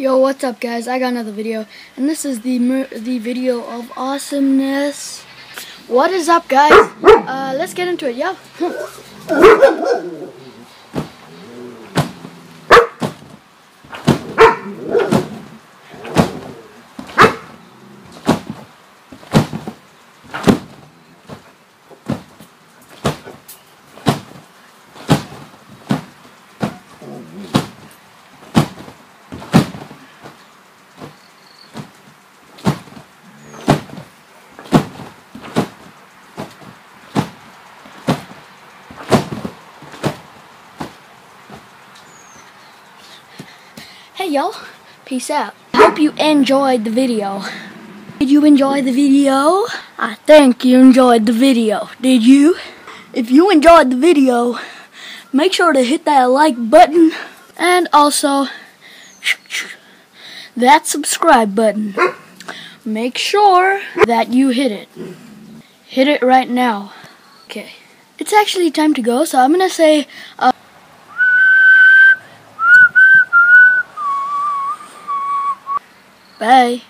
Yo, what's up, guys? I got another video, and this is the the video of awesomeness. What is up, guys? Uh, let's get into it, yo. Hey, y'all. Peace out. Hope you enjoyed the video. Did you enjoy the video? I think you enjoyed the video. Did you? If you enjoyed the video, make sure to hit that like button and also that subscribe button. Make sure that you hit it. Hit it right now. Okay. It's actually time to go, so I'm gonna say. Uh, Bye.